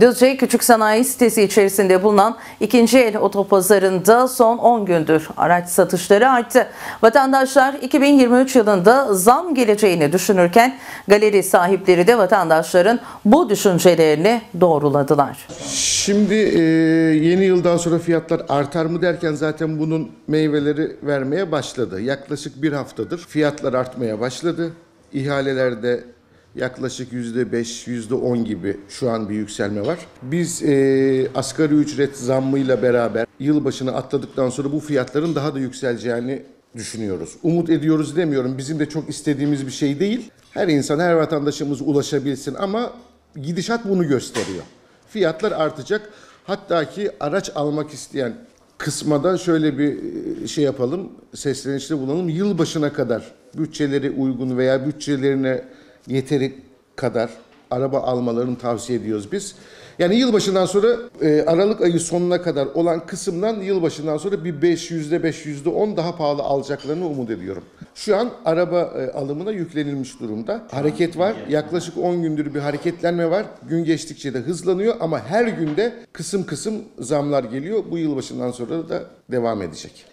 Düzce Küçük Sanayi sitesi içerisinde bulunan ikinci el otopazarında son 10 gündür araç satışları arttı. Vatandaşlar 2023 yılında zam geleceğini düşünürken galeri sahipleri de vatandaşların bu düşüncelerini doğruladılar. Şimdi e, yeni yıldan sonra fiyatlar artar mı derken zaten bunun meyveleri vermeye başladı. Yaklaşık bir haftadır fiyatlar artmaya başladı. İhalelerde yaklaşık yüzde beş, yüzde on gibi şu an bir yükselme var. Biz e, asgari ücret zammıyla beraber yılbaşını atladıktan sonra bu fiyatların daha da yükseleceğini düşünüyoruz. Umut ediyoruz demiyorum. Bizim de çok istediğimiz bir şey değil. Her insan, her vatandaşımız ulaşabilsin ama gidişat bunu gösteriyor. Fiyatlar artacak. Hatta ki araç almak isteyen kısmada şöyle bir e, şey yapalım, seslenişte bulunalım. Yılbaşına kadar bütçeleri uygun veya bütçelerine yeteri kadar araba almalarını tavsiye ediyoruz biz. Yani yılbaşından sonra e, Aralık ayı sonuna kadar olan kısımdan yılbaşından sonra bir 5 yüzde 5 yüzde 10 daha pahalı alacaklarını umut ediyorum. Şu an araba e, alımına yüklenilmiş durumda. Hareket var. Yaklaşık 10 gündür bir hareketlenme var. Gün geçtikçe de hızlanıyor ama her günde kısım kısım zamlar geliyor. Bu yılbaşından sonra da devam edecek.